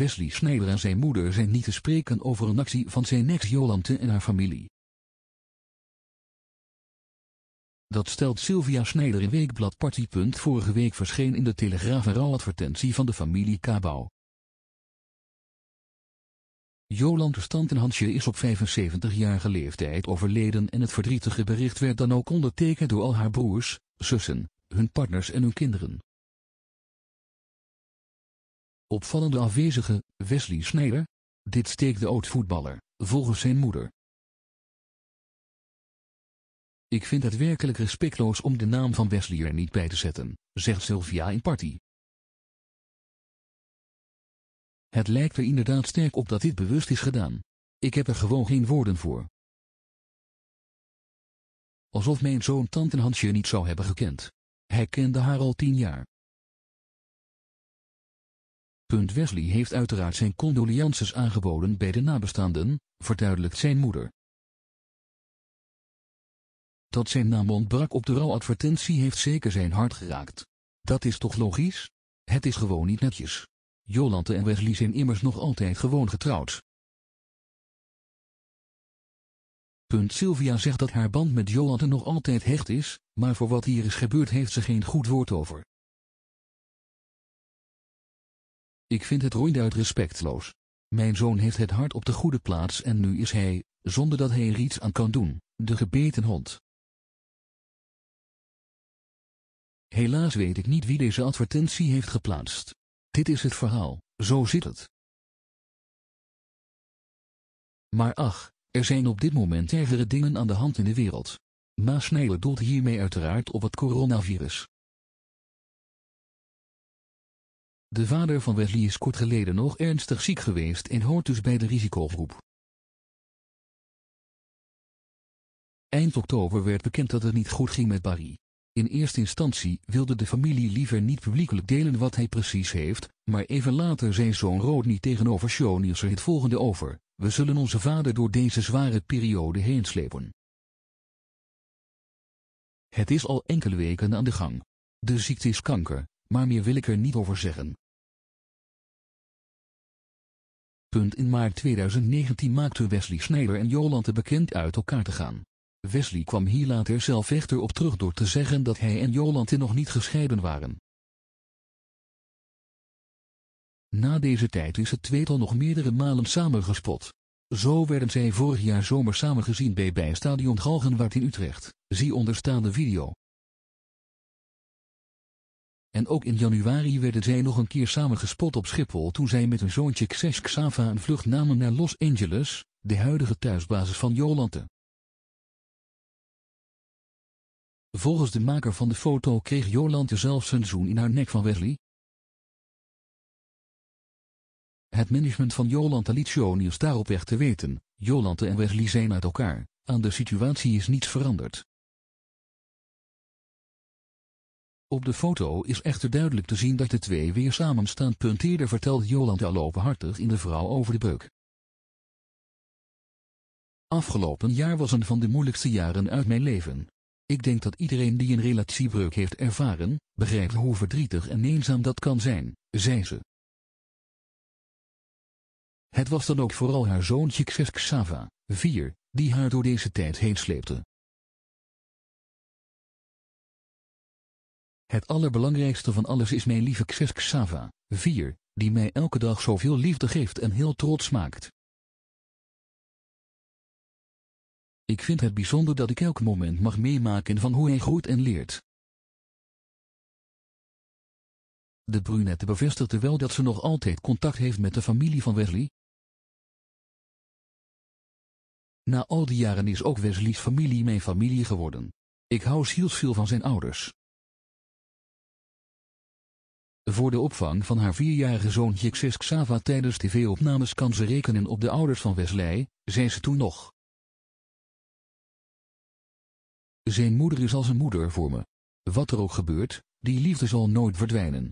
Wesley Sneijder en zijn moeder zijn niet te spreken over een actie van zijn ex Jolante en haar familie. Dat stelt Sylvia Snijder in Weekblad Party. Vorige week verscheen in de Telegraaf een rouwadvertentie van de familie Cabau. Jolante Stantenhansje is op 75-jarige leeftijd overleden en het verdrietige bericht werd dan ook ondertekend door al haar broers, zussen, hun partners en hun kinderen. Opvallende afwezige, Wesley Sneijder? Dit steekt de oud-voetballer, volgens zijn moeder. Ik vind het werkelijk respectloos om de naam van Wesley er niet bij te zetten, zegt Sylvia in Party. Het lijkt er inderdaad sterk op dat dit bewust is gedaan. Ik heb er gewoon geen woorden voor. Alsof mijn zoon tante Hansje niet zou hebben gekend. Hij kende haar al tien jaar. Punt Wesley heeft uiteraard zijn condolences aangeboden bij de nabestaanden, verduidelijkt zijn moeder. Dat zijn naam ontbrak op de rouwadvertentie heeft zeker zijn hart geraakt. Dat is toch logisch? Het is gewoon niet netjes. Jolante en Wesley zijn immers nog altijd gewoon getrouwd. Punt Sylvia zegt dat haar band met Jolante nog altijd hecht is, maar voor wat hier is gebeurd heeft ze geen goed woord over. Ik vind het ronduit respectloos. Mijn zoon heeft het hart op de goede plaats en nu is hij, zonder dat hij er iets aan kan doen, de gebeten hond. Helaas weet ik niet wie deze advertentie heeft geplaatst. Dit is het verhaal, zo zit het. Maar ach, er zijn op dit moment ergere dingen aan de hand in de wereld. Maas Snijder doelt hiermee uiteraard op het coronavirus. De vader van Wesley is kort geleden nog ernstig ziek geweest en hoort dus bij de risicogroep. Eind oktober werd bekend dat het niet goed ging met Barry. In eerste instantie wilde de familie liever niet publiekelijk delen wat hij precies heeft, maar even later zei zoon Rodney tegenover Shownieuws er het volgende over. We zullen onze vader door deze zware periode heen slepen. Het is al enkele weken aan de gang. De ziekte is kanker, maar meer wil ik er niet over zeggen. Punt in maart 2019 maakten Wesley Sneijder en Jolante bekend uit elkaar te gaan. Wesley kwam hier later zelf echter op terug door te zeggen dat hij en Jolante nog niet gescheiden waren. Na deze tijd is het tweetal nog meerdere malen samengespot. Zo werden zij vorig jaar zomer samen gezien bij bijstadion Galgenwaard in Utrecht, zie onderstaande video. En ook in januari werden zij nog een keer samen gespot op Schiphol toen zij met hun zoontje Xesh Xava een vlucht namen naar Los Angeles, de huidige thuisbasis van Jolante. Volgens de maker van de foto kreeg Jolante zelfs een zoen in haar nek van Wesley. Het management van Jolante liet Shownieuws daarop weg te weten, Jolante en Wesley zijn uit elkaar, aan de situatie is niets veranderd. Op de foto is echter duidelijk te zien dat de twee weer samen staan. Eerder vertelt Jolante al openhartig in de vrouw over de beuk. Afgelopen jaar was een van de moeilijkste jaren uit mijn leven. Ik denk dat iedereen die een relatiebreuk heeft ervaren, begrijpt hoe verdrietig en eenzaam dat kan zijn, zei ze. Het was dan ook vooral haar zoontje Xava, 4, die haar door deze tijd heen sleepte. Het allerbelangrijkste van alles is mijn lieve Xava, 4, die mij elke dag zoveel liefde geeft en heel trots maakt. Ik vind het bijzonder dat ik elk moment mag meemaken van hoe hij groeit en leert. De brunette bevestigde wel dat ze nog altijd contact heeft met de familie van Wesley. Na al die jaren is ook Wesley's familie mijn familie geworden. Ik hou zielsveel van zijn ouders. Voor de opvang van haar vierjarige zoontje Xis Xava tijdens tv-opnames kan ze rekenen op de ouders van Wesley, zei ze toen nog. Zijn moeder is als een moeder voor me. Wat er ook gebeurt, die liefde zal nooit verdwijnen.